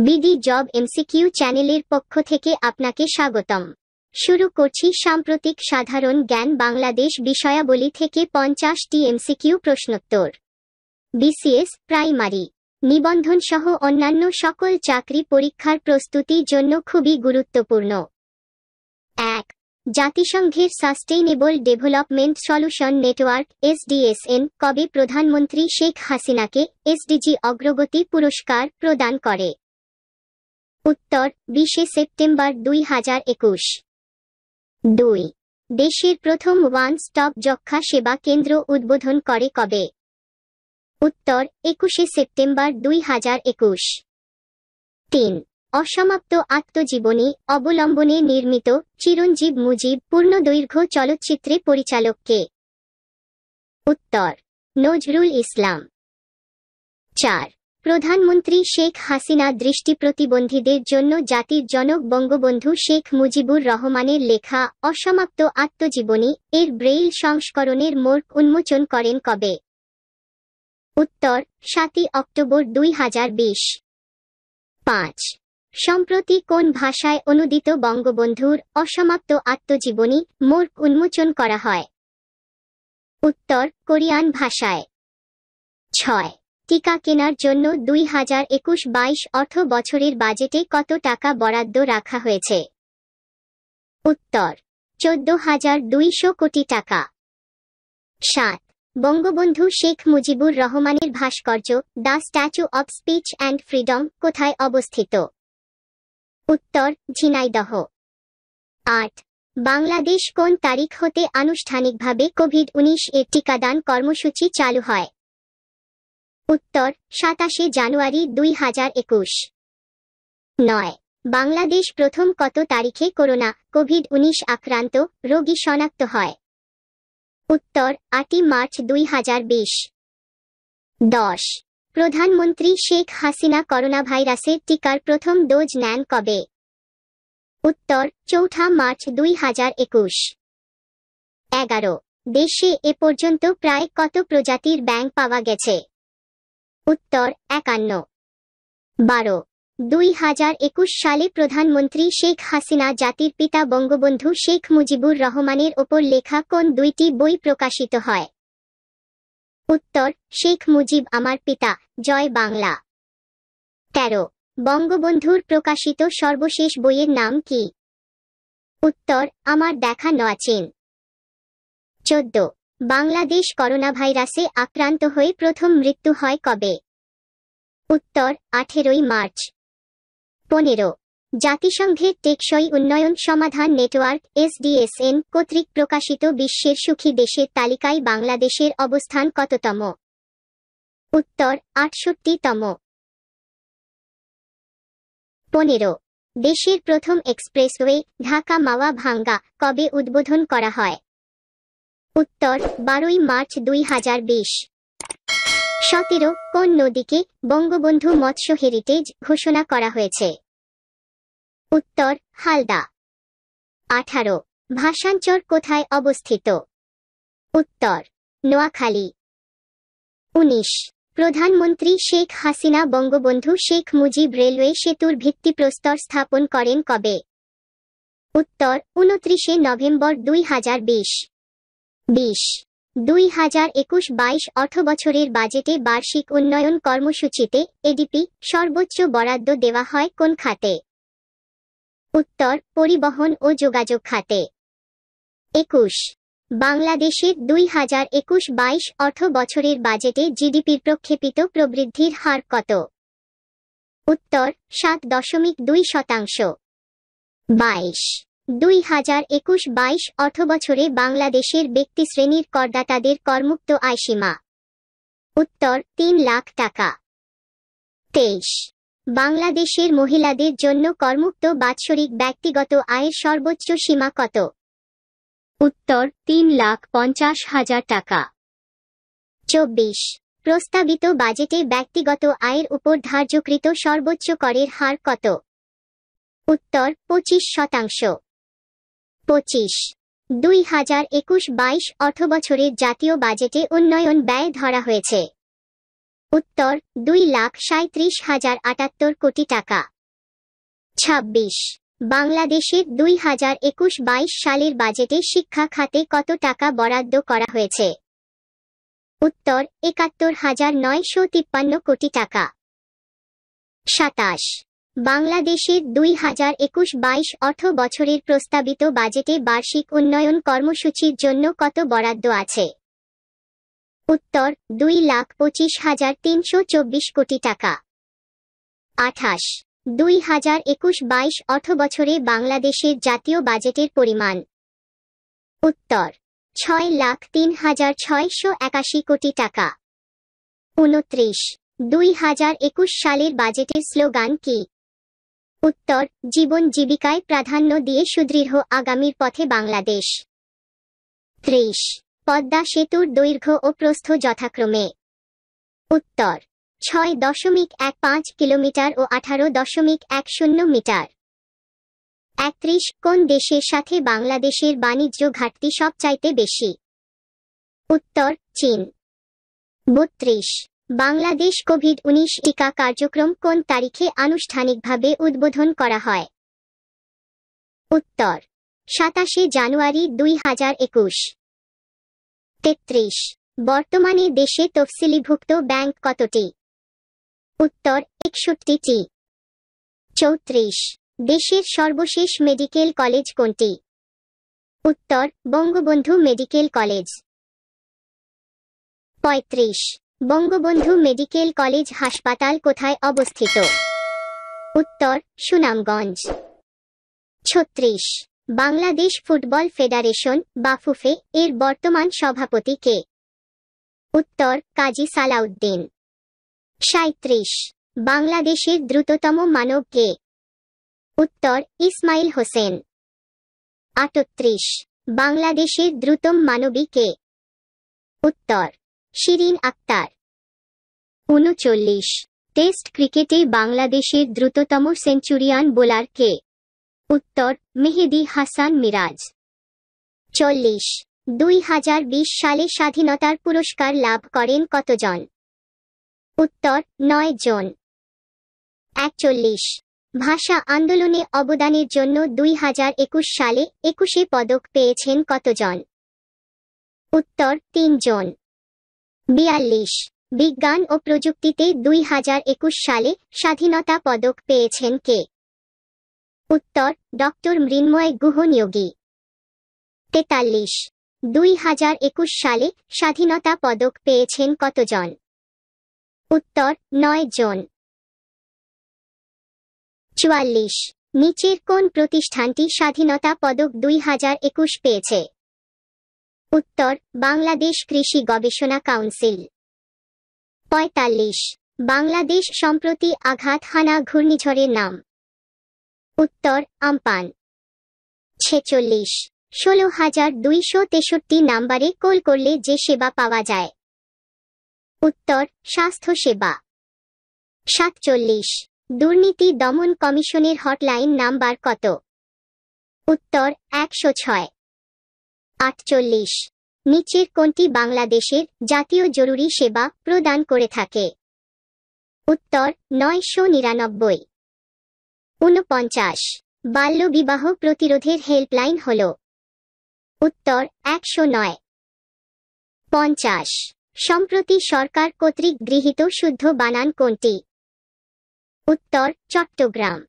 BD job MCQ চ্যানেলের পক্ষ থেকে আপনাকে স্বাগতম। শুরু করছি সাম্প্রতিক সাধারণ জ্ঞান বাংলাদেশ বিষয়াবলী থেকে পঞ্চাশটি এমসিকিউ প্রশ্নোত্তর। BCS, primary. নিবন্ধন সহ অন্যান্য সকল চাকরি পরীক্ষার প্রস্তুতির জন্য খুবই গুরুত্বপূর্ণ। এক, জাতিসংঘের sustainable development solution network, SDSN, কবে প্রধানমন্ত্রী শেখ হাসিনাকে এসডিজি অগ্রগতি পুরস্কার প্রদান করে? উত্তর, বিশে সেপ্টেম্বর দুই হাজার একুশ। দুই। দেশের প্রথম ওয়ান স্টপ যক্ষা সেবা কেন্দ্র উদ্বোধন করে কবে? উত্তর, একুশে সেপ্টেম্বর দুই হাজার একুশ। তিন। অসমাপ্ত আত্মজীবনী অবলম্বনে নির্মিত চিরঞ্জীব মুজিব পূর্ণদৈর্ঘ্য চলচ্চিত্রে পরিচালককে উত্তর, নজরুল ইসলাম। চার। প্রধানমন্ত্রী শেখ হাসিনা দৃষ্টি প্রতিবন্ধীদের জন্য জাতির জনক বঙ্গবন্ধু শেখ মুজিবুর রহমানের লেখা অসমাপ্ত আত্মজীবনী এর ব্রেইল সংস্করণের মোড়ক উন্মোচন করেন কবে? উত্তর, সাতই অক্টোবর দুই হাজার বিশ। পাঁচ। সম্প্রতি কোন ভাষায় অনুদিত বঙ্গবন্ধুর অসমাপ্ত আত্মজীবনী মোর্ক উন্মোচন করা হয়? উত্তর, কোরিয়ান ভাষায়। ছয়। টিকা কেনার জন্য দুই হাজার একুশ বাইশ অর্থ বছরের বাজেটে কত টাকা বরাদ্দ রাখা হয়েছে? উত্তর, চোদ্দ হাজার দুইশো কোটি টাকা। সাত, বঙ্গবন্ধু শেখ মুজিবুর রহমানের ভাস্কর্য, the statue of speech and freedom, কোথায় অবস্থিত? উত্তর, ঝিনাইদহ। আট, বাংলাদেশ কোন তারিখ হতে আনুষ্ঠানিকভাবে কোভিড উনিশ এর টিকাদান কর্মসূচি চালু হয়? উত্তর, সাতাশে জানুয়ারি দুই হাজার একুশ। নয়। বাংলাদেশ প্রথম কত তারিখে করোনা কোভিড উনিশ আক্রান্ত, রোগী শনাক্ত হয়? উত্তর, আটই মার্চ দুই হাজার বিশ। দশ। প্রধানমন্ত্রী শেখ হাসিনা করোনা ভাইরাসের টিকার প্রথম ডোজ নেন কবে? উত্তর, চৌঠা মার্চ দুই হাজার একুশ। এগারো। দেশে এ পর্যন্ত প্রায় কত প্রজাতির ব্যাংক পাওয়া গেছে? উত্তর, একান্ন। বারো। দুই হাজার একুশ সালে প্রধানমন্ত্রী শেখ হাসিনা জাতির পিতা বঙ্গবন্ধু শেখ মুজিবুর রহমানের ওপর লেখা কোন দুইটি বই প্রকাশিত হয়? উত্তর, শেখ মুজিব আমার পিতা, জয় বাংলা। তেরো। বঙ্গবন্ধুর প্রকাশিত সর্বশেষ বইয়ের নাম কি? উত্তর, আমার দেখা নয়াচিন চোদ্দ। বাংলাদেশ করোনা ভাইরাসে আক্রান্ত হয়ে প্রথম মৃত্যু হয় কবে? উত্তর, আঠেরোই মার্চ। পনেরো। জাতিসংঘের টেকসই উন্নয়ন সমাধান নেটওয়ার্ক, এসডিএসএন, কর্তৃক প্রকাশিত বিশ্বের সুখী দেশের তালিকায় বাংলাদেশের অবস্থান কততম? উত্তর, আটষট্টিতম। পনেরো। দেশের প্রথম এক্সপ্রেসওয়ে ঢাকা মাওয়া ভাঙ্গা কবে উদ্বোধন করা হয়? উত্তর, বারোই মার্চ দুই হাজার বিশ। সতেরো, কোন নদীকে বঙ্গবন্ধু মৎস্য হেরিটেজ ঘোষণা করা হয়েছে? উত্তর, হালদা। আঠারো ভাষাঞ্চর কোথায় অবস্থিত? উত্তর, নোয়াখালী। উনিশ, প্রধানমন্ত্রী শেখ হাসিনা বঙ্গবন্ধু শেখ মুজিব রেলওয়ে সেতুর ভিত্তিপ্রস্তর স্থাপন করেন কবে? উত্তর, উনত্রিশে নভেম্বর দুই হাজার বিশ। বিশ। দুই হাজার একুশ বাইশ অর্থবছরের বাজেটে বার্ষিক উন্নয়ন কর্মসূচিতে এডিপি সর্বোচ্চ বরাদ্দ দেওয়া হয় কোন খাতে? উত্তর, পরিবহন ও যোগাযোগ খাতে। একুশ। বাংলাদেশের দুই হাজার একুশ বাইশ অর্থ বছরের বাজেটে জিডিপির প্রক্ষেপিত প্রবৃদ্ধির হার কত? উত্তর, সাত দশমিক দুই শতাংশ। বাইশ। দুই হাজার একুশ বাইশ অর্থবছরে বাংলাদেশের ব্যক্তি শ্রেণির করদাতাদের করমুক্ত আয়সীমা। উত্তর, তিন লাখ টাকা। তেইশ। বাংলাদেশের মহিলাদের জন্য করমুক্ত বাৎসরিক ব্যক্তিগত আয়ের সর্বোচ্চ সীমা কত? উত্তর, তিন লাখ পঞ্চাশ হাজার টাকা। চব্বিশ। প্রস্তাবিত বাজেটে ব্যক্তিগত আয়ের উপর ধার্যকৃত সর্বোচ্চ করের হার কত? উত্তর, পঁচিশ শতাংশ। পঁচিশ। দুই হাজার একুশ বাইশ অর্থবছরের জাতীয় বাজেটে উন্নয়ন ব্যয় ধরা হয়েছে। উত্তর, দুই লাখ সাঁত্রিশ হাজার আটাত্তর কোটি টাকা। ছাব্বিশ। বাংলাদেশের দুই হাজার একুশ বাইশ সালের বাজেটে শিক্ষা খাতে কত টাকা বরাদ্দ করা হয়েছে? উত্তর, একাত্তর হাজার নয়শো তিপ্পান্ন কোটি টাকা। সাতাশ। বাংলাদেশের দুই হাজার একুশ বাইশ অর্থ বছরের প্রস্তাবিত বাজেটে বার্ষিক উন্নয়ন কর্মসূচির জন্য কত বরাদ্দ আছে? উত্তর, দুই লাখ পঁচিশ হাজার তিনশো চব্বিশ কোটি টাকা। আঠাশ, দুই হাজার একুশ বাইশ অর্থ বছরে বাংলাদেশের জাতীয় বাজেটের পরিমাণ। উত্তর, ছয় লাখ তিন হাজার ছয়শো একাশি কোটি টাকা। উনত্রিশ, দুই হাজার একুশ সালের বাজেটের স্লোগান কি? উত্তর, জীবন জীবিকায় প্রাধান্য দিয়ে সুদৃঢ় আগামীর পথে বাংলাদেশ। ত্রিশ, পদ্মা সেতুর দৈর্ঘ্য ও প্রস্থ যথাক্রমে। উত্তর, ছয় দশমিক এক পাঁচ কিলোমিটার ও আঠারো দশমিক এক শূন্য মিটার। একত্রিশ, কোন দেশের সাথে বাংলাদেশের বাণিজ্য ঘাটতি সবচাইতে বেশি? উত্তর, চীন। বত্রিশ বাংলাদেশ কোভিড উনিশ টিকা কার্যক্রম কোন তারিখে আনুষ্ঠানিকভাবে উদ্বোধন করা হয়? উত্তর, সাতাশে জানুয়ারি দুই হাজার একুশ। তেত্রিশ, বর্তমানে দেশে তফসিলিভুক্ত ব্যাংক কতটি? উত্তর, একষট্টিটি। চৌত্রিশ, দেশের সর্বশেষ মেডিকেল কলেজ কোনটি? উত্তর, বঙ্গবন্ধু মেডিকেল কলেজ। পঁয়ত্রিশ বঙ্গবন্ধু মেডিকেল কলেজ হাসপাতাল কোথায় অবস্থিত? উত্তর, সুনামগঞ্জ। ছত্রিশ। বাংলাদেশ ফুটবল ফেডারেশন, বাফুফে, এর বর্তমান সভাপতি কে? উত্তর, কাজী সালাউদ্দিন। সাঁত্রিশ বাংলাদেশের দ্রুততম মানব কে? উত্তর, ইসমাইল হোসেন। আটত্রিশ। বাংলাদেশের দ্রুতম মানবী কে? উত্তর শিরিন আক্তার। উনচল্লিশ। টেস্ট ক্রিকেটে বাংলাদেশের দ্রুততম সেঞ্চুরিয়ান বোলার কে? উত্তর, মেহেদি হাসান মিরাজ। চল্লিশ। দুই হাজার বিশ সালে স্বাধীনতার পুরস্কার লাভ করেন কতজন? উত্তর, নয় জন। একচল্লিশ। ভাষা আন্দোলনে অবদানের জন্য দুই হাজার একুশ সালে একুশে পদক পেয়েছেন কতজন? উত্তর, তিনজন। বিয়াল্লিশ। বিজ্ঞান ও প্রযুক্তিতে দুই হাজার একুশ সালে স্বাধীনতা পদক পেয়েছেন কে? উত্তর, ডক্টর মৃন্ময় গুহনিয়োগী তেতাল্লিশ। দুই হাজার একুশ সালে স্বাধীনতা পদক পেয়েছেন কতজন? উত্তর, নয় জন। চুয়াল্লিশ। নিচের কোন প্রতিষ্ঠানটি স্বাধীনতা পদক দুই হাজার একুশ পেয়েছে? উত্তর, বাংলাদেশ কৃষি গবেষণা কাউন্সিল। পঁয়তাল্লিশ, বাংলাদেশ সম্প্রতি আঘাত হানা ঘূর্ণিঝড়ের নাম। উত্তর, আমপান। ছেচল্লিশ, ষোলো হাজার দুইশো তেষট্টি নাম্বারে কল করলে যে সেবা পাওয়া যায়। উত্তর, স্বাস্থ্য সেবা। সাতচল্লিশ, দুর্নীতি দমন কমিশনের হটলাইন নাম্বার কত? উত্তর, একশো ছয়। আটচল্লিশ। নিচের কোনটি বাংলাদেশের জাতীয় জরুরি সেবা প্রদান করে থাকে? উত্তর, নয়শো নিরানব্বই। ঊনপঞ্চাশ বাল্যবিবাহ প্রতিরোধের হেল্পলাইন হল। উত্তর, একশো নয়। পঞ্চাশ। সম্প্রতি সরকার কর্তৃক গৃহীত শুদ্ধ বানান কোনটি? উত্তর, চট্টগ্রাম।